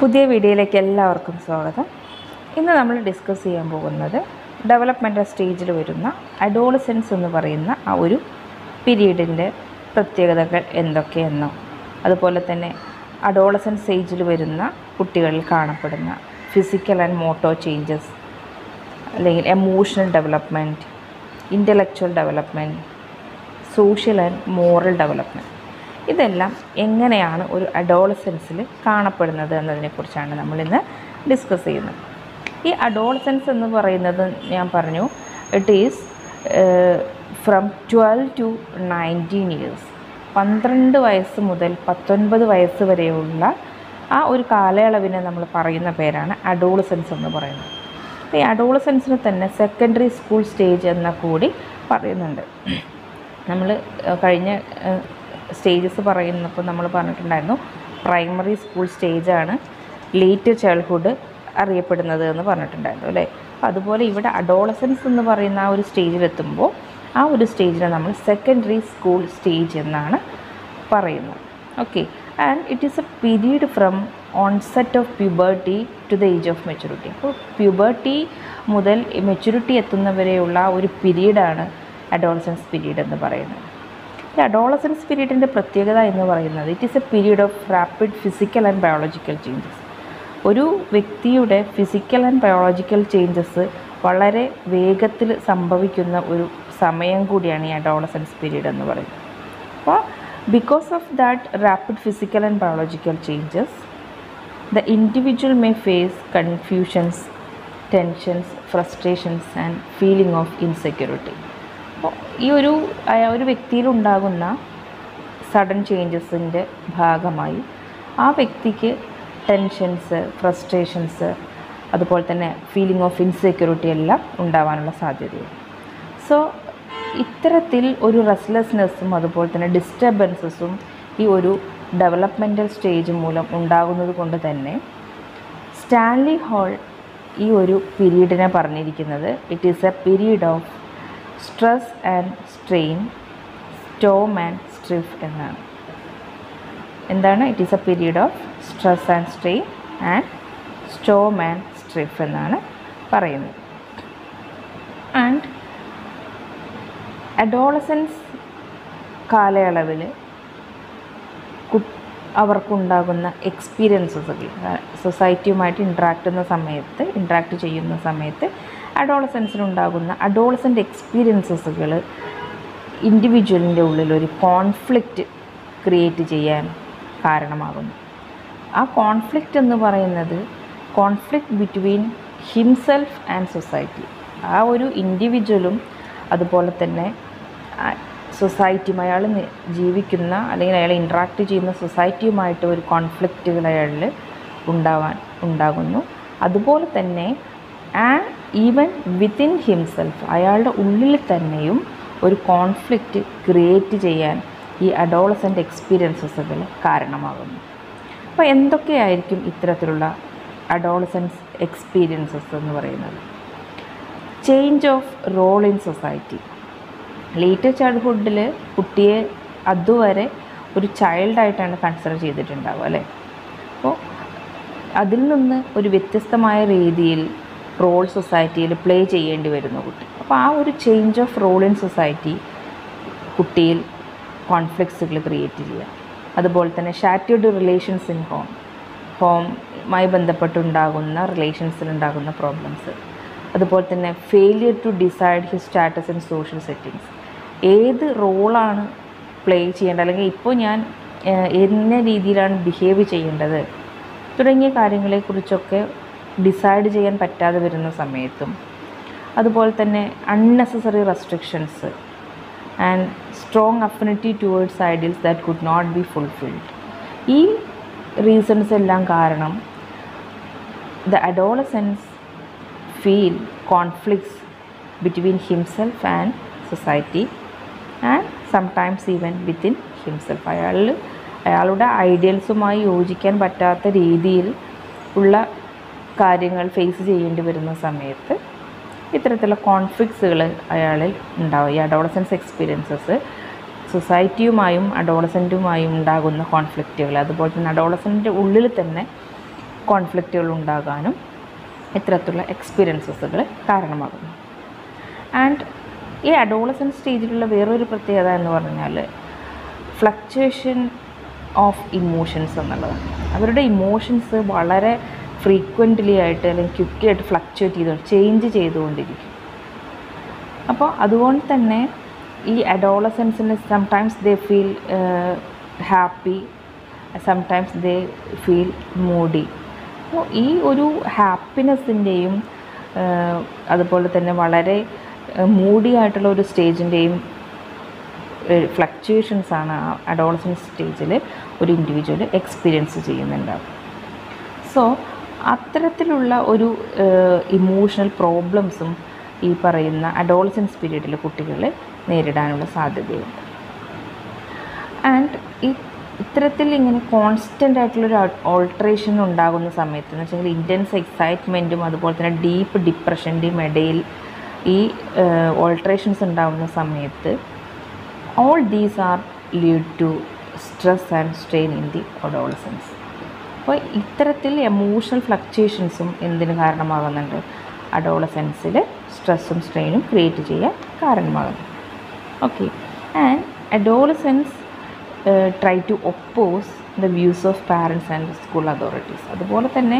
പുതിയ വീഡിയോയിലേക്ക് എല്ലാവർക്കും സ്വാഗതം. ഇന്ന് നമ്മൾ ഡിസ്കസ് ചെയ്യാൻ പോകുന്നത് ഡെവലപ്മെന്റൽ സ്റ്റേജിൽ വരുന്ന അഡോളസെൻസ് എന്ന് പറയുന്ന ആ ഒരു പീരീഡിന്റെ പ്രത്യേകതകൾ എന്തൊക്കെയെന്നോ അതുപോലെ തന്നെ അഡോളസെൻസ് സ്റ്റേജിൽ വരുന്ന കുട്ടികളിൽ കാണപ്പെടുന്ന ഫിസിക്കൽ ആൻഡ് മോട്ടോ ചേഞ്ചസ് അല്ലെങ്കിൽ emotional development intellectual development social and moral development ഇതെല്ലാം എങ്ങനെയാണ് ഒരു അഡോളസെൻസിൽ കാണപ്പെടുന്നത് എന്നതിനെക്കുറിച്ചാണ് നമ്മളിന്ന് ഡിസ്കസ് ചെയ്യുന്നത്. ഈ അഡോളസെൻസ് എന്ന് പറയുന്നത് ഞാൻ പറഞ്ഞു it is from twelve to nineteen years പന്ത്രണ്ട് വയസ്സ് മുതൽ പത്തൊൻപത് വയസ്സ് വരെയുള്ള ആ ഒരു കാലയളവിനെ നമ്മൾ പറയുന്ന പേരാണ് അഡോളസെൻസ് എന്ന് പറയുന്നത്. ഈ അഡോളസെൻസിന് തന്നെ സെക്കൻഡറി സ്കൂൾ സ്റ്റേജ് എന്ന കൂടി പറയുന്നുണ്ട്. നമ്മൾ കഴിഞ്ഞ സ്റ്റേജസ് പറയുന്നപ്പോൾ നമ്മൾ പറഞ്ഞിട്ടുണ്ടായിരുന്നു. പ്രൈമറി സ്കൂൾ സ്റ്റേജാണ് ലേറ്റ് ചൈൽഡ്ഹുഡ് അറിയപ്പെടുന്നത് എന്ന് പറഞ്ഞിട്ടുണ്ടായിരുന്നു അല്ലേ? അതുപോലെ ഇവിടെ അഡോളസൻസ് എന്ന് പറയുന്ന ആ ഒരു സ്റ്റേജിലെത്തുമ്പോൾ ആ ഒരു സ്റ്റേജിനെ നമ്മൾ സെക്കൻഡറി സ്കൂൾ സ്റ്റേജ് എന്നാണ് പറയുന്നത്. Okay. And it is a period from onset of puberty to the age of maturity. അപ്പോൾ പ്യൂബർട്ടി മുതൽ മെച്യൂരിറ്റി എത്തുന്നവരെയുള്ള ഒരു പീരീഡാണ് അഡോൾസൻസ് പീരീഡ് എന്ന് പറയുന്നത്. ഈ അഡോളസൻസ് പീരീഡിന്റെ പ്രത്യേകത എന്ന് പറയുന്നത് it is a period of rapid physical and biological changes ഒരു വ്യക്തിയുടെ ഫിസിക്കൽ ആൻഡ് ബയോളജിക്കൽ ചേഞ്ചസ് വളരെ വേഗത്തിൽ സംഭവിക്കുന്ന ഒരു സമയം കൂടിയാണ് ഈ അഡോളസൻസ് പീരീഡ് എന്ന് പറയുന്നത്. അപ്പോൾ because of that rapid physical and biological changes the individual may face confusions tensions frustrations and feeling of insecurity ഈ ഒരു ഒരു വ്യക്തിയിലുണ്ടാകുന്ന സഡൻ ചേഞ്ചസിന്റെ ഭാഗമായി ആ വ്യക്തിക്ക് ടെൻഷൻസ് ഫ്രസ്ട്രേഷൻസ് അതുപോലെ തന്നെ ഫീലിംഗ് ഓഫ് ഇൻസെക്യൂരിറ്റി എല്ലാം ഉണ്ടാവാനുള്ള സാധ്യതയുണ്ട്. സോ ഇത്തരത്തിൽ ഒരു റെസ്ലെസ്നെസ്സും അതുപോലെ തന്നെ ഡിസ്റ്റർബൻസസും ഈ ഒരു ഡെവലപ്മെന്റൽ സ്റ്റേജ് മൂലം ഉണ്ടാകുന്നത് കൊണ്ട് തന്നെ സ്റ്റാൻലി ഹോൾ ഈ ഒരു പീരീഡിനെ പറഞ്ഞിരിക്കുന്നത് it is a period of stress and strain storm and strife എന്നാണ്. എന്താണ്? It is a period of stress and strain and storm and strife എന്നാണ് പറയുന്നത്. ആൻഡ് അഡോളസൻസ് കാലയളവിൽ അവർക്കുണ്ടാകുന്ന എക്സ്പീരിയൻസസ് സൊസൈറ്റിയുമായിട്ട് ഇൻട്രാക്ട് ചെയ്യുന്ന സമയത്ത് ഇൻട്രാക്ട് ചെയ്യുന്ന സമയത്ത് അഡോളസൻസിനുണ്ടാകുന്ന അഡോളസന്റ് എക്സ്പീരിയൻസസുകൾ ഇൻഡിവിജ്വലിന്റെ ഉള്ളിലൊരു കോൺഫ്ലിക്റ്റ് ക്രിയേറ്റ് ചെയ്യാൻ കാരണമാകുന്നു. ആ കോൺഫ്ലിക്റ്റ് എന്ന് പറയുന്നത് conflict between himself and society ആ ഒരു ഇൻഡിവിജ്വലും അതുപോലെ തന്നെ സൊസൈറ്റിയും അയാൾ ജീവിക്കുന്ന അല്ലെങ്കിൽ അയാൾ ഇൻട്രാക്ട് ചെയ്യുന്ന സൊസൈറ്റിയുമായിട്ട് ഒരു കോൺഫ്ലിക്റ്റുകൾ അയാളിൽ ഉണ്ടാവാൻ ഉണ്ടാകുന്നു. അതുപോലെ തന്നെ ആ ഈവൻ വിത്തിൻ ഹിംസെൽഫ് അയാളുടെ ഉള്ളിൽ തന്നെയും ഒരു കോൺഫ്ലിക്റ്റ് ക്രിയേറ്റ് ചെയ്യാൻ ഈ അഡോളസന്റ് എക്സ്പീരിയൻസസുകൾ കാരണമാകുന്നു. അപ്പോൾ എന്തൊക്കെയായിരിക്കും ഇത്തരത്തിലുള്ള അഡോളസൻസ് എക്സ്പീരിയൻസസ് എന്ന് പറയുന്നത്? Change of role in society later ചൈൽഡ്ഹുഡിൽ കുട്ടിയെ അതുവരെ ഒരു ചൈൽഡായിട്ടാണ് കൺസിഡർ ചെയ്തിട്ടുണ്ടാവുക അല്ലേ? അപ്പോൾ അതിൽ നിന്ന് ഒരു വ്യത്യസ്തമായ രീതിയിൽ റോൾ സൊസൈറ്റിയിൽ പ്ലേ ചെയ്യേണ്ടി വരുന്നു കുട്ടി. അപ്പോൾ ആ ഒരു change of role in society കുട്ടിയിൽ കോൺഫ്ലിക്ട്സുകൾ ക്രിയേറ്റ് ചെയ്യുക. അതുപോലെ തന്നെ ഷാറ്റേഡ് റിലേഷൻസ് ഇൻ ഹോം ഹോമായി ബന്ധപ്പെട്ടുണ്ടാകുന്ന റിലേഷൻസിലുണ്ടാകുന്ന പ്രോബ്ലംസ് അതുപോലെ തന്നെ failure to decide his status in social settings ഏത് റോളാണ് പ്ലേ ചെയ്യേണ്ടത്? അല്ലെങ്കിൽ ഇപ്പോൾ ഞാൻ എന്ന രീതിയിലാണ് ബിഹേവ് ചെയ്യേണ്ടത്? തുടങ്ങിയ കാര്യങ്ങളെക്കുറിച്ചൊക്കെ ഡിസൈഡ് ചെയ്യാൻ പറ്റാതെ വരുന്ന സമയത്തും അതുപോലെ തന്നെ unnecessary restrictions and strong affinity towards ideals that could not be fulfilled ഈ റീസൺസ് എല്ലാം കാരണം the adolescence feel conflicts between himself and society and sometimes even within himself അയാളിൽ അയാളുടെ ഐഡിയൽസുമായി യോജിക്കാൻ പറ്റാത്ത രീതിയിൽ ഉള്ള കാര്യങ്ങൾ ഫേസ് ചെയ്യേണ്ടി വരുന്ന സമയത്ത് ഇത്തരത്തിലുള്ള കോൺഫ്ലിക്ട്സുകൾ അയാളിൽ ഉണ്ടാവും. ഈ അഡോളസൻസ് എക്സ്പീരിയൻസസ് സൊസൈറ്റിയുമായും അഡോളസന്റുമായും ഉണ്ടാകുന്ന കോൺഫ്ലിക്റ്റുകൾ അതുപോലെ തന്നെ അഡോളസന്റെ ഉള്ളിൽ തന്നെ കോൺഫ്ലിക്റ്റുകൾ ഉണ്ടാകാനും ഇത്തരത്തിലുള്ള എക്സ്പീരിയൻസസുകൾ കാരണമാകുന്നു. ആൻഡ് ഈ അഡോളസൻ സ്റ്റേജിലുള്ള വേറൊരു പ്രത്യേകത എന്ന് പറഞ്ഞാൽ ഫ്ലക്ച്വേഷൻ ഓഫ് ഇമോഷൻസ് എന്നുള്ളതാണ്. അവരുടെ ഇമോഷൻസ് വളരെ ഫ്രീക്വന്റ്ലി ആയിട്ട് അല്ലെങ്കിൽ ക്യുക്കി ആയിട്ട് ഫ്ലക്ച്വേറ്റ് ചെയ്തു ചേഞ്ച് ചെയ്തുകൊണ്ടിരിക്കും. അപ്പോൾ അതുകൊണ്ട് തന്നെ ഈ അഡോളസൻസിന് sometimes they feel happy sometimes they feel moody അപ്പോൾ ഈ ഒരു ഹാപ്പിനെസ്സിന്റെയും അതുപോലെ തന്നെ വളരെ മൂഡി ആയിട്ടുള്ള ഒരു സ്റ്റേജിന്റെയും ഫ്ലക്ച്വേഷൻസ് ആണ് ആ അഡോളസൻസ് സ്റ്റേജിൽ ഒരു ഇൻഡിവിജ്വൽ എക്സ്പീരിയൻസ് ചെയ്യുന്നുണ്ടാവും സോ അത്തരത്തിലുള്ള ഒരു ഇമോഷണൽ പ്രോബ്ലംസും ഈ പറയുന്ന അഡോളസൻസ് പീരീഡിൽ കുട്ടികൾ നേരിടാനുള്ള സാധ്യതയുണ്ട്. ആൻഡ് ഈ ഇത്തരത്തിൽ ഇങ്ങനെ കോൺസ്റ്റന്റ് ആയിട്ടുള്ളൊരു ഓൾട്രേഷൻ ഉണ്ടാകുന്ന സമയത്ത് എന്ന് വെച്ചാൽ ഇന്റൻസ് എക്സൈറ്റ്മെന്റും അതുപോലെ തന്നെ ഡീപ്പ് ഡിപ്രഷന്റെയും ഇടയിൽ ഈ ഓൾട്രേഷൻസ് ഉണ്ടാകുന്ന സമയത്ത് all these are lead to stress and strain in the adolescence അപ്പോൾ ഇത്തരത്തിൽ എമോഷണൽ ഫ്ലക്ച്വേഷൻസും എന്തിന് കാരണമാകുന്നുണ്ട്? അഡോളസെൻസിൽ സ്ട്രെസ്സും സ്ട്രെയിനും ക്രിയേറ്റ് ചെയ്യാൻ കാരണമാകുന്നു. Okay and adolescence try to oppose the views of parents and school authorities അതുപോലെ തന്നെ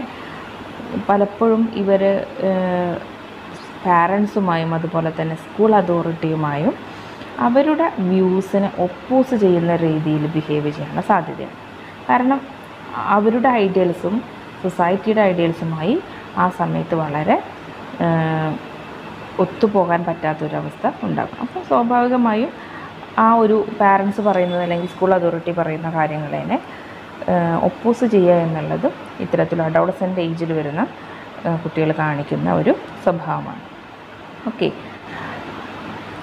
പലപ്പോഴും ഇവർ പാരൻസുമായും അതുപോലെ തന്നെ സ്കൂൾ അതോറിറ്റിയുമായും അവരുടെ വ്യൂസിനെ ഒപ്പോസ് ചെയ്യുന്ന രീതിയിൽ ബിഹേവ് ചെയ്യാനുള്ള സാധ്യതയാണ് കാരണം അവരുടെ ഐഡിയൽസും സൊസൈറ്റിയുടെ ഐഡിയൽസുമായി ആ സമയത്ത് വളരെ ഒത്തുപോകാൻ പറ്റാത്തൊരവസ്ഥ ഉണ്ടാകും അപ്പോൾ സ്വാഭാവികമായും ആ ഒരു പാരൻസ് പറയുന്നത് അല്ലെങ്കിൽ സ്കൂൾ അതോറിറ്റി പറയുന്ന കാര്യങ്ങളെ ഒപ്പോസ് ചെയ്യുക എന്നുള്ളതും ഇത്തരത്തിലുള്ള അഡോളസന്റ് ഏജിൽ വരുന്ന കുട്ടികൾ കാണിക്കുന്ന ഒരു സ്വഭാവമാണ്. Okay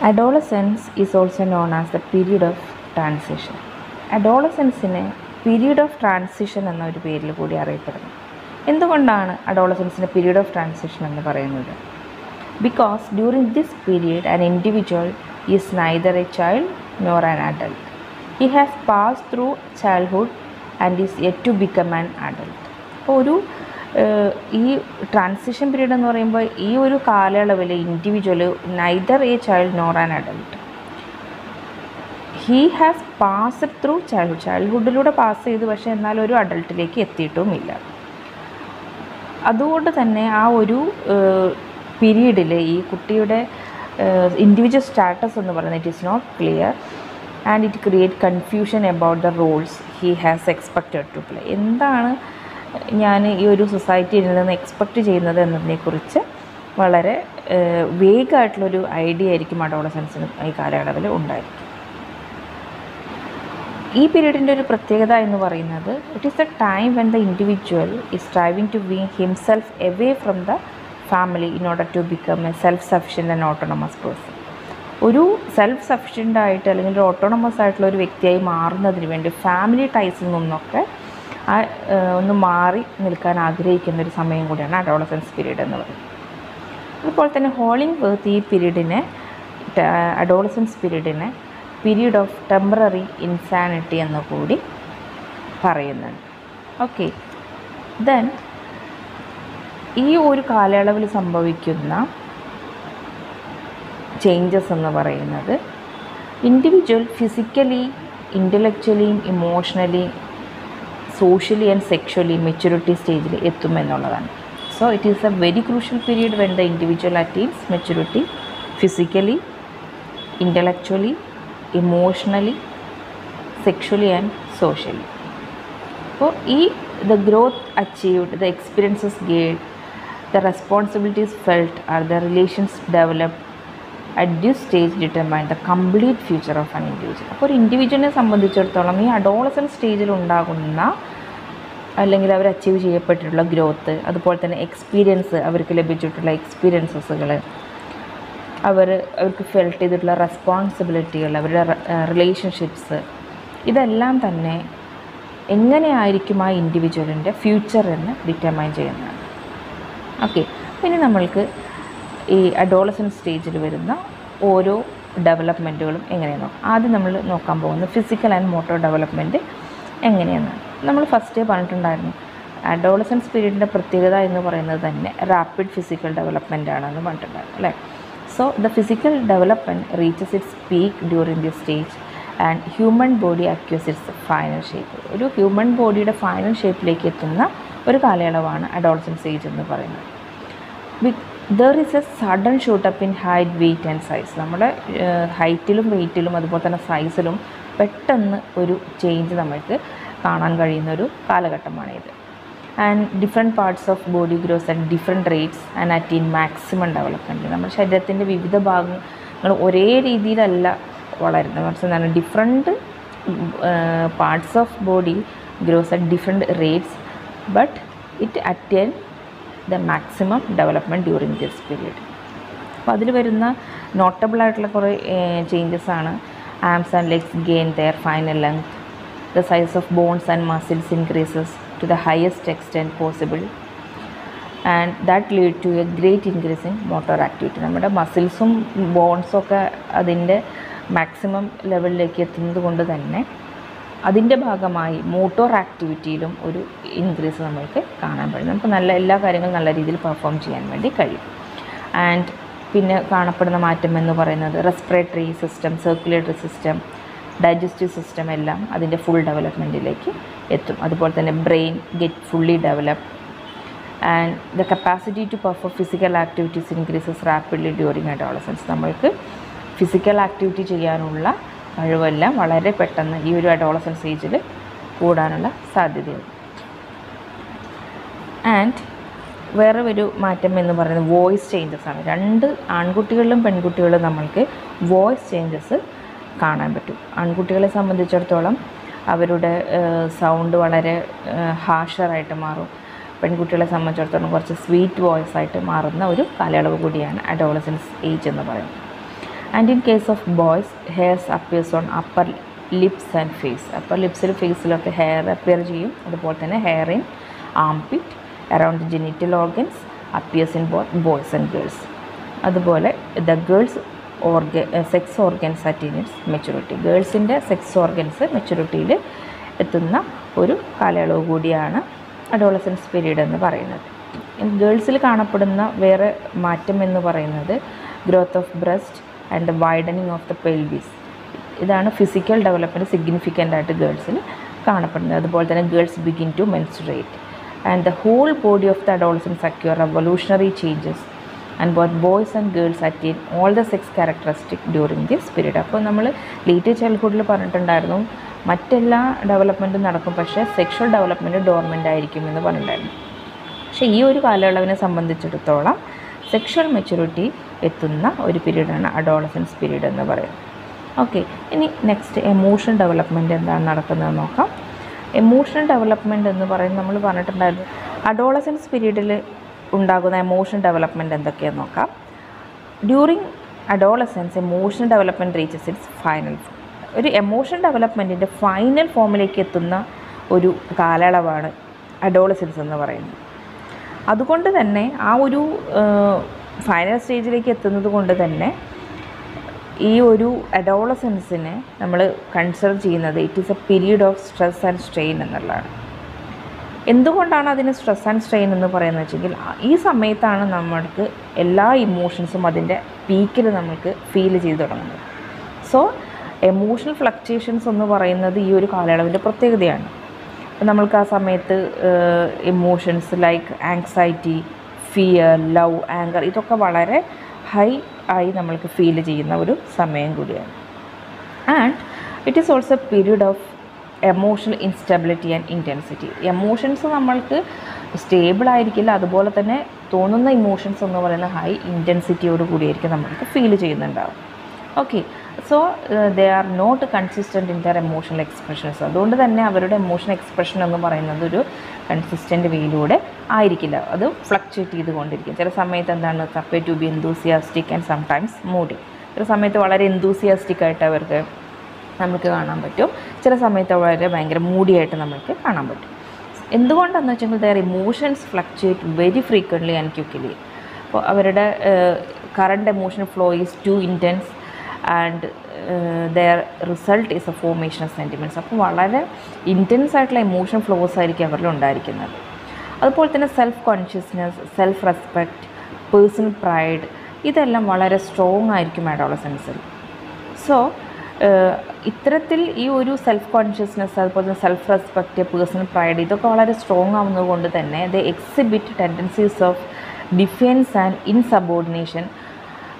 adolescence is also known as the period of transition അഡോളസെൻസിനെ period of transition എന്ന ഒരു പേരിൽ കൂടി അറിയപ്പെടുന്നു. എന്തുകൊണ്ടാണ് അഡോളസൻസിന് പീരീഡ് ഓഫ് ട്രാൻസിഷൻ എന്ന് പറയുന്നത്? Because during this period an individual is neither a child nor an adult he has pass through childhood and is yet to become an adult അപ്പോൾ ഒരു ഈ ട്രാൻസിഷൻ പീരീഡ് എന്ന് പറയുമ്പോൾ ഈ ഒരു കാലയളവിൽ individual neither a child nor an adult he has passed through child ചൈൽഡ്ഹുഡിലൂടെ pass ചെയ്തു. പക്ഷേ എന്നാൽ ഒരു അഡൾട്ടിലേക്ക് എത്തിയിട്ടുമില്ല. അതുകൊണ്ട് തന്നെ ആ ഒരു പീരീഡിൽ ഈ കുട്ടിയുടെ ഇൻഡിവിജ്വൽ സ്റ്റാറ്റസ് എന്ന് പറയുന്നത് it is not clear and it create confusion about the roles he has expected to play എന്താണ് ഞാൻ ഈ ഒരു സൊസൈറ്റിയിൽ നിന്ന് എക്സ്പെക്റ്റ് ചെയ്യുന്നത് എന്നതിനെക്കുറിച്ച് വളരെ വേഗമായിട്ടുള്ളൊരു ഐഡിയ ആയിരിക്കും. അഡോളസൻസിന് ഈ കാലയളവിൽ ഉണ്ടായിരിക്കും. ഈ പീരീഡിന്റെ ഒരു പ്രത്യേകത എന്ന് പറയുന്നത് it is the time when the individual is striving to be himself away from the family in order to become a self sufficient and autonomous person ഒരു സെൽഫ് സഫിഷ്യന്റ് ആയിട്ട് അല്ലെങ്കിൽ ഒരു ഓട്ടോണമസ് ആയിട്ടുള്ള ഒരു വ്യക്തിയായി മാറുന്നതിന് വേണ്ടി ഫാമിലി ടൈസിൽ നിന്നൊക്കെ ആ ഒന്ന് മാറി നിൽക്കാൻ ആഗ്രഹിക്കുന്ന ഒരു സമയം കൂടിയാണ് അഡോളസൻസ് പീരീഡ് എന്ന് പറയുന്നത്. അതുപോലെ തന്നെ ഹോളിംഗ് വേർത്ത് ഈ പീരീഡിനെ അഡോളസൻസ് പീരീഡിനെ പീരീഡ് ഓഫ് ടെമ്പററി ഇൻസാനിറ്റി എന്ന് കൂടി പറയുന്നുണ്ട്. ഓക്കെ ദെൻ ഈ ഒരു കാലയളവിൽ സംഭവിക്കുന്ന ചേഞ്ചസ് എന്ന് പറയുന്നത് individual physically ഇന്റലക്ച്വലിയും emotionally socially and sexually maturity സ്റ്റേജിൽ എത്തുമെന്നുള്ളതാണ് so it is a very crucial period when the individual attains maturity physically intellectually emotionally sexually and socially അപ്പോൾ ഈ the growth achieved the experiences gained the responsibilities felt are the relations developed at due stage determine the complete future of an individual അപ്പോൾ ഒരു ഇൻഡിവിജ്വലിനെ സംബന്ധിച്ചിടത്തോളം ഈ adolescent സ്റ്റേജിൽ ഉണ്ടാകുന്ന അല്ലെങ്കിൽ അവർ achieve ചെയ്യപ്പെട്ടിട്ടുള്ള growth അതുപോലെ തന്നെ എക്സ്പീരിയൻസ് അവർക്ക് ലഭിച്ചിട്ടുള്ള എക്സ്പീരിയൻസസുകൾ അവർ അവർക്ക് ഫെൽറ്റ് ചെയ്തിട്ടുള്ള റെസ്പോൺസിബിലിറ്റികൾ അവരുടെ റിലേഷൻഷിപ്സ് ഇതെല്ലാം തന്നെ എങ്ങനെയായിരിക്കും ആ ഇൻഡിവിജ്വലിന്റെ ഫ്യൂച്ചർ എന്ന് ഡിറ്റർമൈൻ ചെയ്യുന്നതാണ്. ഓക്കെ പിന്നെ നമ്മൾക്ക് ഈ അഡോളസൻ സ്റ്റേജിൽ വരുന്ന ഓരോ ഡെവലപ്മെന്റുകളും എങ്ങനെയാണ് ആദ്യം നമ്മൾ നോക്കാൻ പോകുന്നത് ഫിസിക്കൽ ആൻഡ് മോട്ടോർ ഡെവലപ്മെന്റ് എങ്ങനെയെന്നാണ് നമ്മൾ ഫസ്റ്റ് പറഞ്ഞിട്ടുണ്ടായിരുന്നു അഡോളസൻസ് പീരീഡിന്റെ പ്രത്യേകത എന്ന് പറയുന്നത് തന്നെ റാപ്പിഡ് ഫിസിക്കൽ ഡെവലപ്മെന്റ് ആണെന്ന് പറഞ്ഞിട്ടുണ്ടായിരുന്നു അല്ലേ? So the physical development reaches its peak during the stage and human body acquires its final shape ഒരു ഹ്യൂമൻ ബോഡിയുടെ ഫൈനൽ ഷേപ്പിലേക്ക് എത്തുന്ന ഒരു കാലയളവാണ് അഡോൾസൻസ് ഏജ് എന്ന് പറയുന്നത്. There is a sudden shoot up in height weight and size നമ്മുടെ ഹൈറ്റിലും വെയ്റ്റിലും അതുപോലെ തന്നെ സൈസിലും പെട്ടെന്ന് ഒരു ചേഞ്ച് നമ്മൾക്ക് കാണാൻ കഴിയുന്ന ഒരു കാലഘട്ടമാണിത്. And different parts of body grows at different rates and at in maximum development നമ്മുടെ ശരീരത്തിന്റെ വിവിധ ഭാഗങ്ങൾ ഒരേ രീതിയിലല്ല വളരുന്നത്. മറിച്ച് എന്താണ് different parts of body grows at different rates but it attain the maximum development during this period അപ്പോൾ അതിൽ വരുന്ന നോട്ടബിൾ ആയിട്ടുള്ള കുറേ ചേഞ്ചസ് ആണ്. Arms and legs gain their final length the size of bones and muscles increases to the highest extent possible and that lead to a great increase in motor activity നമ്മുടെ മസിൽസും ബോൺസും ഒക്കെ അതിന്റെ maximum ലെവലിലേക്ക് എത്തുന്നത് കൊണ്ട് തന്നെ അതിന്റെ ഭാഗമായി മോട്ടോർ ആക്ടിവിറ്റിയിലും ഒരു ഇൻക്രീസ് നമ്മൾക്ക് കാണാൻ പറ്റും. നമുക്ക് നല്ല എല്ലാ കാര്യങ്ങളും നല്ല രീതിയിൽ പെർഫോം ചെയ്യാൻ വേണ്ടി കഴിയും. ആൻഡ് പിന്നെ കാണപ്പെടുന്ന മാറ്റം എന്ന് പറയുന്നത് respiratory system circulatory system digestive system എല്ലാം അതിന്റെ ഫുൾ ഡെവലപ്മെന്റിലേക്ക് എത്തും. അതുപോലെ തന്നെ brain get fully develop and the capacity to perform physical activities increases rapidly during adolescence. നമ്മൾക്ക് ഫിസിക്കൽ ആക്ടിവിറ്റി ചെയ്യാനുള്ള കഴിവെല്ലാം വളരെ പെട്ടെന്ന് ഈ ഒരു അഡോളസൻസ് ഏജിൽ കൂടാനുള്ള സാധ്യതയുണ്ട്. ആൻഡ് വേറെ ഒരു മാറ്റം എന്ന് പറയുന്നത് വോയിസ് ചേഞ്ചസ് ആണ്. രണ്ട് ആൺകുട്ടികളിലും പെൺകുട്ടികളിലും നമ്മൾക്ക് വോയിസ് ചേഞ്ചസ് കാണാൻ പറ്റും. ആൺകുട്ടികളെ സംബന്ധിച്ചിടത്തോളം അവരുടെ സൗണ്ട് വളരെ ഹാഷറായിട്ട് മാറും. പെൺകുട്ടികളെ സംബന്ധിച്ചിടത്തോളം കുറച്ച് സ്വീറ്റ് വോയിസ് ആയിട്ട് മാറുന്ന ഒരു കാലയളവ് കൂടിയാണ് അഡോളസൻസ് ഏജ് എന്ന് പറയുന്നത്. And in case of boys hairs appears on upper lips and face upper ലിപ്സിലും ഫേസിലൊക്കെ ഹെയർ അപ്പിയർ ചെയ്യും. അതുപോലെ തന്നെ hair in armpit around genital organs appears in boys and girls അതുപോലെ the girls ഓർഗ sex organs at its maturity ഗേൾസിന്റെ sex organs മെച്യൂരിറ്റിയിൽ എത്തുന്ന ഒരു കാലയളവ് കൂടിയാണ് അഡോളസൻസ് പീരീഡ് എന്ന് പറയുന്നത്. ഗേൾസിൽ കാണപ്പെടുന്ന വേറെ മാറ്റം എന്ന് പറയുന്നത് growth of breast and widening of the pelvis ഇതാണ് ഫിസിക്കൽ ഡെവലപ്മെന്റ് സിഗ്നിഫിക്കന്റ് ആയിട്ട് ഗേൾസിൽ കാണപ്പെടുന്നത്. അതുപോലെ തന്നെ girls begin to menstruate and the whole body of the adolescence acquire revolutionary changes and both boys and girls attain all the sex characteristic during this period അപ്പോൾ നമ്മൾ late ചൈൽഡ്ഹുഡിൽ പറഞ്ഞിട്ടുണ്ടായിരുന്നു മറ്റെല്ലാ ഡെവലപ്മെന്റും നടക്കും പക്ഷേ സെക്ഷൽ ഡെവലപ്മെന്റ് ഡോർമെന്റ് ആയിരിക്കും എന്ന് പറഞ്ഞിട്ടുണ്ടായിരുന്നു. പക്ഷേ ഈ ഒരു കാലയളവിനെ സംബന്ധിച്ചിടത്തോളം സെക്ഷൽ മെച്യൂരിറ്റി എത്തുന്ന ഒരു പീരീഡാണ് അഡോളസൻസ് പീരീഡ് എന്ന് പറയുന്നത്. ഓക്കെ ഇനി നെക്സ്റ്റ് എമോഷൻ ഡെവലപ്മെന്റ് എന്താണ് നടക്കുന്നത് നോക്കാം. എമോഷണൽ ഡെവലപ്മെന്റ് എന്ന് പറയുന്നത് നമ്മൾ പറഞ്ഞിട്ടുണ്ടായിരുന്നു അഡോളസൻസ് പീരീഡിൽ ഉണ്ടാകുന്ന എമോഷൻ ഡെവലപ്മെന്റ് എന്തൊക്കെയാണെന്ന് നോക്കാം. During adolescence emotion development reaches its final ഒരു എമോഷൻ ഡെവലപ്മെന്റിന്റെ ഫൈനൽ ഫോമിലേക്ക് എത്തുന്ന ഒരു കാലയളവാണ് അഡോളസൻസ് എന്ന് പറയുന്നത്. അതുകൊണ്ട് തന്നെ ആ ഒരു ഫൈനൽ സ്റ്റേജിലേക്ക് എത്തുന്നത് കൊണ്ട് തന്നെ ഈ ഒരു അഡോളസൻസിനെ നമ്മൾ കൺസിഡർ ചെയ്യുന്നത് it is a period of stress and strain എന്നുള്ളതാണ്. എന്തുകൊണ്ടാണ് അതിന് സ്ട്രെസ് ആൻഡ് സ്ട്രെയിൻ എന്ന് പറയുന്നത് വെച്ചെങ്കിൽ ഈ സമയത്താണ് നമ്മൾക്ക് എല്ലാ ഇമോഷൻസും അതിന്റെ പീക്കിൽ നമുക്ക് ഫീൽ ചെയ്ത് തുടങ്ങുന്നത്. സോ എമോഷണൽ ഫ്ലക്ച്വേഷൻസ് എന്ന് പറയുന്നത് ഈ ഒരു കാലയളവിന്റെ പ്രത്യേകതയാണ്. നമ്മൾക്ക് ആ സമയത്ത് emotions like anxiety fear love anger ഇതൊക്കെ വളരെ ഹൈ ആയി നമ്മൾക്ക് ഫീൽ ചെയ്യുന്ന ഒരു സമയം കൂടിയാണ്. And it is also period of emotional instability and intensity emotions നമ്മൾക്ക് സ്റ്റേബിൾ ആയിരിക്കില്ല. അതുപോലെ തന്നെ തോന്നുന്ന ഇമോഷൻസ് എന്ന് പറയുന്ന ഹൈ ഇന്റൻസിറ്റിയോട് കൂടിയായിരിക്കും നമ്മൾക്ക് ഫീൽ ചെയ്യുന്നുണ്ടാവും okay so they are not consistent in their emotional expressions അതുകൊണ്ട് തന്നെ അവരുടെ എമോഷൻ എക്സ്പ്രഷൻ എന്ന് പറയുന്നത് ഒരു കൺസിസ്റ്റന്റ് വേയിലൂടെ ആയിരിക്കില്ല. അത് ഫ്ലക്ച്വേറ്റ് ചെയ്തുകൊണ്ടിരിക്കും. ചില സമയത്ത് എന്താണ് കപ്പേ to be enthusiastic and sometimes moody ചില സമയത്ത് വളരെ എന്തൂസിയാസ്റ്റിക് ആയിട്ട് അവർക്ക് നമുക്ക് കാണാൻ പറ്റും. ചില സമയത്ത് വളരെ ഭയങ്കര മൂടിയായിട്ട് നമുക്ക് കാണാൻ പറ്റും. എന്തുകൊണ്ടാണെന്ന് വെച്ചെങ്കിൽ their emotions fluctuate very frequently and quickly അപ്പോൾ അവരുടെ current emotion flow is too intense and their result is a formation of sentiments അപ്പോൾ വളരെ ഇന്റൻസ് ആയിട്ടുള്ള ഇമോഷൻ ഫ്ലോസ് ആയിരിക്കും അവരിൽ ഉണ്ടായിരിക്കുന്നത്. അതുപോലെ തന്നെ self consciousness self respect personal pride ഇതെല്ലാം വളരെ സ്ട്രോങ് ആയിരിക്കും അഡോളസൻസിൽ സോ ഇത്തരത്തിൽ ഈ ഒരു സെൽഫ് കോൺഷ്യസ്നെസ് അതുപോലെ തന്നെ സെൽഫ് റെസ്പെക്റ്റ് പേഴ്സണൽ പ്രൈഡ് ഇതൊക്കെ വളരെ സ്ട്രോങ് ആവുന്നതുകൊണ്ട് തന്നെ they exhibit tendencies of defence and insubordination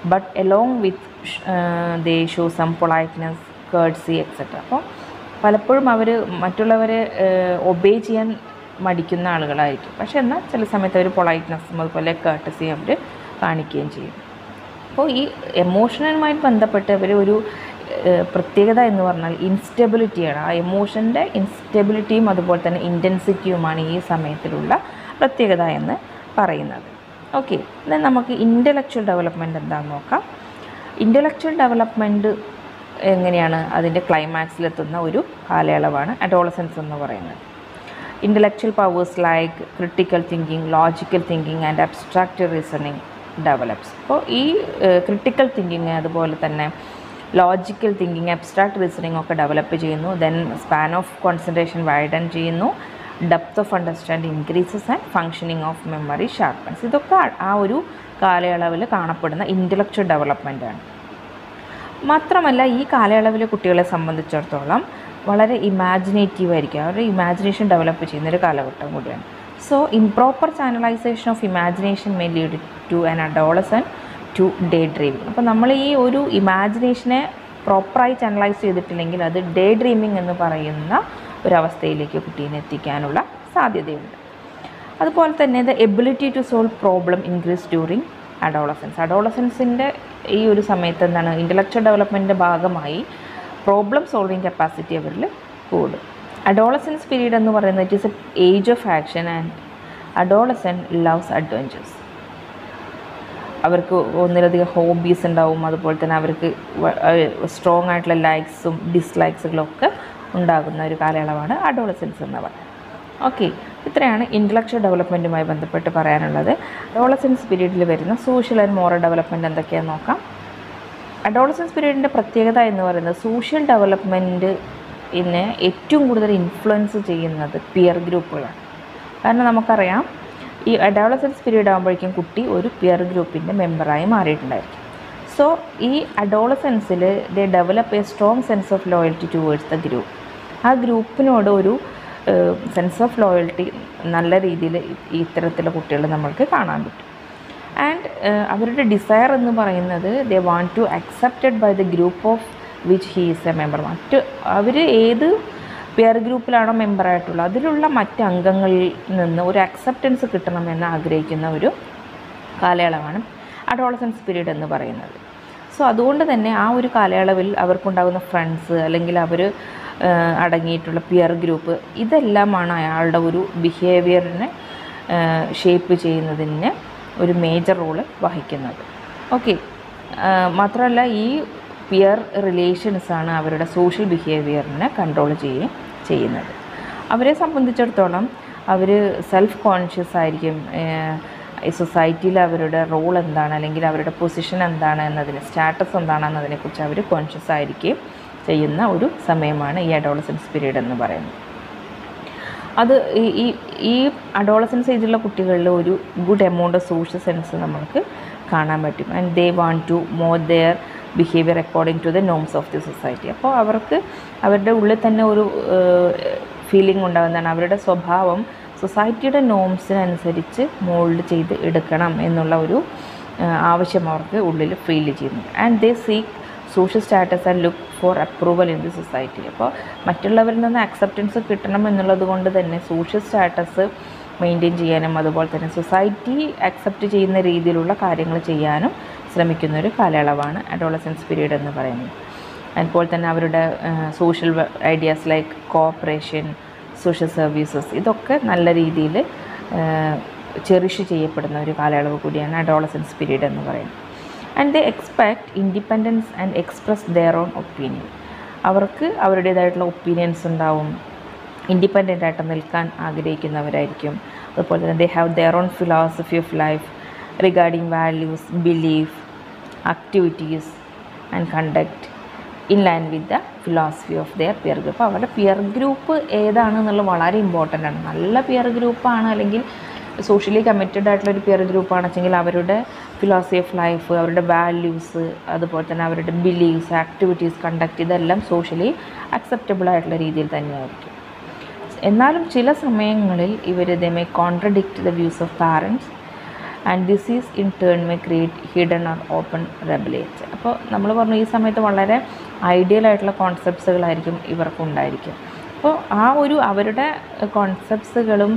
but along with they show some politeness courtesy etcetera അപ്പോൾ പലപ്പോഴും അവർ മറ്റുള്ളവരെ ഒബേ ചെയ്യാൻ മടിക്കുന്ന ആളുകളായിരിക്കും. പക്ഷെ എന്നാൽ ചില സമയത്ത് അവർ പൊളൈറ്റ്നെസ്സും അതുപോലെ കേട്ടസിയും അവർ കാണിക്കുകയും ചെയ്യും. അപ്പോൾ ഈ എമോഷണലുമായി ബന്ധപ്പെട്ട് അവർ ഒരു പ്രത്യേകത എന്ന് പറഞ്ഞാൽ ഇൻസ്റ്റെബിലിറ്റിയാണ് ആ എമോഷന്റെ ഇൻസ്റ്റെബിലിറ്റിയും അതുപോലെ തന്നെ ഇന്റൻസിറ്റിയുമാണ് ഈ സമയത്തിലുള്ള പ്രത്യേകത എന്ന് പറയുന്നത്. ഓക്കെ എന്നാൽ നമുക്ക് ഇന്റലക്ച്വൽ ഡെവലപ്മെന്റ് എന്താണെന്ന് നോക്കാം. ഇന്റലക്ച്വൽ ഡെവലപ്മെന്റ് എങ്ങനെയാണ്? അതിന്റെ ക്ലൈമാക്സിലെത്തുന്ന ഒരു കാലയളവാണ് അഡോളസൻസ് എന്ന് പറയുന്നത്. Intellectual powers like critical thinking logical thinking and abstract reasoning develops അപ്പോൾ ഈ ക്രിട്ടിക്കൽ തിങ്കിങ് അതുപോലെ തന്നെ ലോജിക്കൽ തിങ്കിങ് അബ്സ്ട്രാക്ട് റീസണിങ് ഒക്കെ ഡെവലപ്പ് ചെയ്യുന്നു. Then span of concentration widen ചെയ്യുന്നു. Depth of understand increases and functioning of memory sharpens ഇതൊക്കെ ആ- ഒരു കാലയളവിൽ കാണപ്പെടുന്ന ഇന്റലക്ച്വൽ ആണ്. മാത്രമല്ല ഈ കാലയളവിലെ കുട്ടികളെ സംബന്ധിച്ചിടത്തോളം വളരെ ഇമാജിനേറ്റീവ് ആയിരിക്കും. അവരുടെ ഇമാജിനേഷൻ ഡെവലപ്പ് ചെയ്യുന്നൊരു കാലഘട്ടം കൂടിയാണ്. So improper channelisation of imagination may lead to an adolescent to daydream അപ്പോൾ നമ്മൾ ഈ ഒരു ഇമാജിനേഷനെ പ്രോപ്പറായി ചാനലൈസ് ചെയ്തിട്ടില്ലെങ്കിൽ അത് ഡേ ഡ്രീമിംഗ് എന്ന് പറയുന്ന ഒരവസ്ഥയിലേക്ക് കുട്ടീനെ എത്തിക്കാനുള്ള സാധ്യതയുണ്ട്. അതുപോലെ തന്നെ the ability to solve problem increase during adolescence അഡോളസൻസിന്റെ ഈ ഒരു സമയത്ത് എന്താണ്? ഇന്റലക്ച്വൽ ഡെവലപ്മെന്റിന്റെ ഭാഗമായി പ്രോബ്ലം സോൾവിങ് കപ്പാസിറ്റി അവരിൽ കൂടും. അഡോളസൻസ് പീരീഡ് എന്ന് പറയുന്നത് it is a age of action and adolescent loves adventures അവർക്ക് ഒന്നിലധികം ഹോബീസ് ഉണ്ടാവും. അതുപോലെ തന്നെ അവർക്ക് സ്ട്രോങ് ആയിട്ടുള്ള ലൈക്സും ഡിസ്ലൈക്സുകളും ഒക്കെ ഉണ്ടാകുന്ന ഒരു കാലയളവാണ് അഡോളസൻസ് എന്ന് പറയുന്നത്. ഓക്കെ ഇത്രയാണ് ഇന്റലക്ച്വൽ ഡെവലപ്മെന്റുമായി ബന്ധപ്പെട്ട് പറയാനുള്ളത്. അഡോളസൻസ് പീരീഡിൽ വരുന്ന സോഷ്യൽ ആൻഡ് മോറൽ ഡെവലപ്മെന്റ് എന്തൊക്കെയാണെന്ന് നോക്കാം. അഡോളസൻസ് പീരീഡിന്റെ പ്രത്യേകത എന്ന് പറയുന്നത് സോഷ്യൽ ഡെവലപ്മെന്റ് ഇന്ന് ഏറ്റവും കൂടുതൽ ഇൻഫ്ലുവൻസ് ചെയ്യുന്നത് പിയർ ഗ്രൂപ്പുകളാണ് കാരണം നമുക്കറിയാം ഈ അഡോളസൻസ് പീരീഡ് ആകുമ്പോഴേക്കും കുട്ടി ഒരു പിയർ ഗ്രൂപ്പിന്റെ മെമ്പറായി മാറിയിട്ടുണ്ടായിരിക്കും. സോ ഈ അഡോളസൻസിൽ they develop a strong sense of loyalty towards the group ആ ഗ്രൂപ്പിനോട് ഒരു സെൻസ് ഓഫ് ലോയൽറ്റി നല്ല രീതിയിൽ ഇത്തരത്തിലുള്ള കുട്ടികൾ നമ്മൾക്ക് കാണാൻ പറ്റും. ആൻഡ് അവരുടെ ഡിസയർ എന്ന് പറയുന്നത് they want to accepted by the group of which he is a member മറ്റ് അവർ ഏത് പിയർ ഗ്രൂപ്പിലാണോ മെമ്പറായിട്ടുള്ളത് അതിലുള്ള മറ്റ് അംഗങ്ങളിൽ നിന്ന് ഒരു അക്സെപ്റ്റൻസ് കിട്ടണമെന്ന് ആഗ്രഹിക്കുന്ന ഒരു കാലയളവാണ് അഡോളസൻസ് പീരീഡ് എന്ന് പറയുന്നത്. സോ അതുകൊണ്ട് തന്നെ ആ ഒരു കാലയളവിൽ അവർക്കുണ്ടാകുന്ന ഫ്രണ്ട്സ് അല്ലെങ്കിൽ അവർ അടങ്ങിയിട്ടുള്ള പിയർ ഗ്രൂപ്പ് ഇതെല്ലാമാണ് അയാളുടെ ഒരു ബിഹേവിയറിനെ ഷേപ്പ് ചെയ്യുന്നതിന് ഒരു മേജർ റോൾ വഹിക്കുന്നത്. ഓക്കെ മാത്രമല്ല ഈ പിയർ റിലേഷൻസാണ് അവരുടെ സോഷ്യൽ ബിഹേവിയറിനെ കൺട്രോൾ ചെയ്യുകയും ചെയ്യുന്നത്. അവരെ സംബന്ധിച്ചിടത്തോളം അവർ സെൽഫ് കോൺഷ്യസ് ആയിരിക്കും സൊസൈറ്റിയിൽ അവരുടെ റോൾ എന്താണ്? അല്ലെങ്കിൽ അവരുടെ പൊസിഷൻ എന്താണ്? എന്നതിന് സ്റ്റാറ്റസ് എന്താണെന്നതിനെക്കുറിച്ച് അവർ കോൺഷ്യസ് ആയിരിക്കുകയും ചെയ്യുന്ന ഒരു സമയമാണ് ഈ അഡോളസൻസ് പീരീഡ് എന്ന് പറയുന്നത്. അത് ഈ ഈ ഈ അഡോളസൻസ് ഏജിലുള്ള കുട്ടികളിൽ ഒരു good amount of social sense നമുക്ക് കാണാൻ പറ്റും. And they want to mould their behaviour according to the norms of the society അപ്പോൾ അവർക്ക് അവരുടെ ഉള്ളിൽ തന്നെ ഒരു ഫീലിംഗ് ഉണ്ടാകുന്നതാണ്. അവരുടെ സ്വഭാവം സൊസൈറ്റിയുടെ നോംസിനനുസരിച്ച് മോൾഡ് ചെയ്ത് എടുക്കണം എന്നുള്ള ഒരു ആവശ്യം അവർക്ക് ഉള്ളിൽ ഫീൽ ചെയ്യുന്നു and they seek social status and look for approval in the society അപ്പോൾ മറ്റുള്ളവരിൽ നിന്ന് അക്സെപ്റ്റൻസ് കിട്ടണം എന്നുള്ളത് കൊണ്ട് തന്നെ സോഷ്യൽ സ്റ്റാറ്റസ് മെയിന്റെയിൻ ചെയ്യാനും അതുപോലെ തന്നെ സൊസൈറ്റി അക്സെപ്റ്റ് ചെയ്യുന്ന രീതിയിലുള്ള കാര്യങ്ങൾ ചെയ്യാനും ശ്രമിക്കുന്ന ഒരു കാലയളവാണ് അഡോളസൻസ് പീരീഡ് എന്ന് പറയുന്നത്. അതുപോലെ തന്നെ അവരുടെ social ideas like cooperation social services ഇതൊക്കെ നല്ല രീതിയിൽ ചെറിഷ് ചെയ്യപ്പെടുന്ന ഒരു കാലയളവ് കൂടിയാണ് അഡോളസൻസ് പീരീഡ് എന്ന് പറയുന്നത്. And they expect independence and express their own opinion അവർക്ക് അവരുടേതായിട്ടുള്ള ഒപ്പീനിയൻസ് ഉണ്ടാവും. ഇൻഡിപെൻഡന്റ് ആയിട്ട് നിൽക്കാൻ ആഗ്രഹിക്കുന്നവരായിരിക്കും. അതുപോലെ തന്നെ they have their own philosophy of life regarding values belief activities and conduct in line with the philosophy of their peer group അവരുടെ peer group ഏതാണെന്നുള്ളത് വളരെ ഇമ്പോർട്ടന്റ് ആണ്. നല്ല പിയർ ഗ്രൂപ്പാണ് അല്ലെങ്കിൽ സോഷ്യലി കമ്മിറ്റഡ് ആയിട്ടുള്ള ഒരു പിയർ ഗ്രൂപ്പ് ആണെങ്കിൽ അവരുടെ ഫിലോസഫി ഓഫ് ലൈഫ് അവരുടെ വാല്യൂസ് അതുപോലെ തന്നെ അവരുടെ ബിലീവ്സ് ആക്ടിവിറ്റീസ് കണ്ടക്ട് ഇതെല്ലാം സോഷ്യലി അക്സെപ്റ്റബിൾ ആയിട്ടുള്ള രീതിയിൽ തന്നെയായിരിക്കും. എന്നാലും ചില സമയങ്ങളിൽ ഇവർ they may contradict the views of parents and this is in turn may create hidden or open rebellion അപ്പോൾ നമ്മൾ പറഞ്ഞു ഈ സമയത്ത് വളരെ ഐഡിയൽ ആയിട്ടുള്ള കോൺസെപ്റ്റ്സുകളായിരിക്കും ഇവർക്കുണ്ടായിരിക്കും അപ്പോൾ ആ ഒരു അവരുടെ കോൺസെപ്റ്റ്സുകളും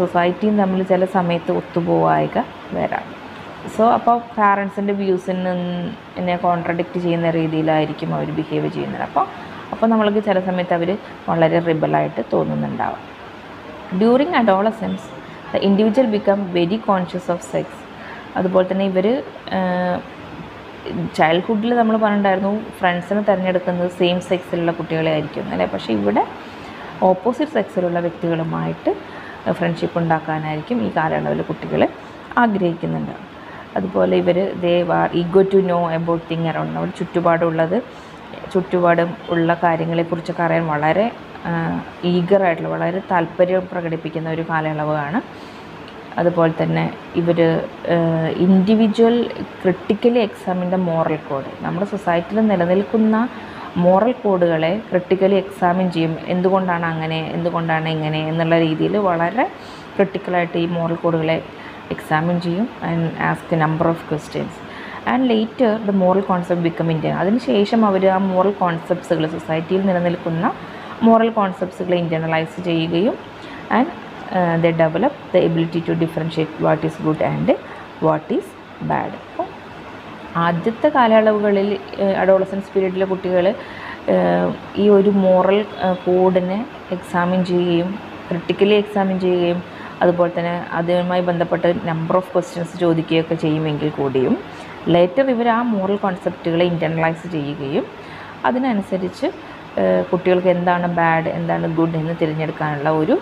സൊസൈറ്റിയും തമ്മിൽ ചില സമയത്ത് ഒത്തുപോവായിക വരാം. സോ അപ്പോൾ പാരൻസിന്റെ വ്യൂസിനെ കോൺട്രഡിക്റ്റ് ചെയ്യുന്ന രീതിയിലായിരിക്കും അവർ ബിഹേവ് ചെയ്യുന്നത്. അപ്പോൾ അപ്പോൾ നമ്മൾക്ക് ചില സമയത്ത് അവർ വളരെ റിബലായിട്ട് തോന്നുന്നുണ്ടാവും. During adolescence the individual become very conscious of sex അതുപോലെ തന്നെ ഇവർ ചൈൽഡ്ഹുഡിൽ നമ്മൾ പറഞ്ഞിട്ടുണ്ടായിരുന്നു ഫ്രണ്ട്സിനെ തിരഞ്ഞെടുക്കുന്നത് സെയിം സെക്സിലുള്ള കുട്ടികളെ ആയിരിക്കും അല്ലേ? പക്ഷേ ഇവിടെ ഓപ്പോസിറ്റ് സെക്സിലുള്ള വ്യക്തികളുമായിട്ട് ഫ്രണ്ട്ഷിപ്പ് ഉണ്ടാക്കാനായിരിക്കും ഈ കാലയളവിൽ കുട്ടികൾ ആഗ്രഹിക്കുന്നുണ്ട്. അതുപോലെ ഇവർ they are ego to know about thing around അവർ ചുറ്റുപാടുള്ളത് ചുറ്റുപാടും ഉള്ള കാര്യങ്ങളെക്കുറിച്ചൊക്കെ അറിയാൻ വളരെ ഈഗറായിട്ടുള്ള വളരെ താല്പര്യം പ്രകടിപ്പിക്കുന്ന ഒരു കാലയളവാണ്. അതുപോലെ തന്നെ ഇവർ individual critically examine the moral code നമ്മുടെ സൊസൈറ്റിയിൽ നിലനിൽക്കുന്ന മോറൽ കോഡുകളെ ക്രിട്ടിക്കലി എക്സാമിൻ ചെയ്യും. എന്തുകൊണ്ടാണ് അങ്ങനെ എന്തുകൊണ്ടാണ് ഇങ്ങനെ എന്നുള്ള രീതിയിൽ വളരെ ക്രിട്ടിക്കലായിട്ട് ഈ മോറൽ കോഡുകളെ എക്സാമിൻ ചെയ്യും and ask number of questions and later the moral concept become Indian അതിനുശേഷം അവർ ആ മോറൽ കോൺസെപ്റ്റ്സുകൾ സൊസൈറ്റിയിൽ നിലനിൽക്കുന്ന മോറൽ കോൺസെപ്റ്റ്സുകളെ ഇന്റേർണലൈസ് ചെയ്യുകയും and the develop the ability to differentiate what is good and what is bad അപ്പോൾ ആദ്യത്തെ കാലയളവുകളിൽ അഡോളസൻസ് പീരീഡിലെ കുട്ടികൾ ഈ ഒരു മോറൽ കോഡിനെ എക്സാമിൻ ചെയ്യുകയും ക്രിട്ടിക്കലി എക്സാമിൻ ചെയ്യുകയും അതുപോലെ തന്നെ അതുമായി ബന്ധപ്പെട്ട നമ്പർ ഓഫ് ക്വസ്റ്റ്യൻസ് ചോദിക്കുകയൊക്കെ ചെയ്യുമെങ്കിൽ കൂടിയും ലേറ്റർ ഇവർ ആ മോറൽ കോൺസെപ്റ്റുകളെ ഇന്റർണലൈസ് ചെയ്യുകയും അതിനനുസരിച്ച് കുട്ടികൾക്ക് എന്താണ് ബാഡ് എന്താണ് ഗുഡ് എന്ന് തിരഞ്ഞെടുക്കാനുള്ള ഒരു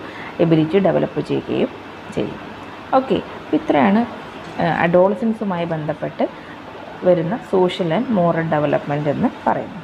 എബിലിറ്റി ഡെവലപ്പ് ചെയ്യുകയും ചെയ്യും. ഓക്കെ ഇത്രയാണ് അഡോളസൻസുമായി ബന്ധപ്പെട്ട് വരുന്ന സോഷ്യൽ ആൻഡ് മോറൽ ഡെവലപ്മെന്റ് എന്ന് പറയുന്നത്.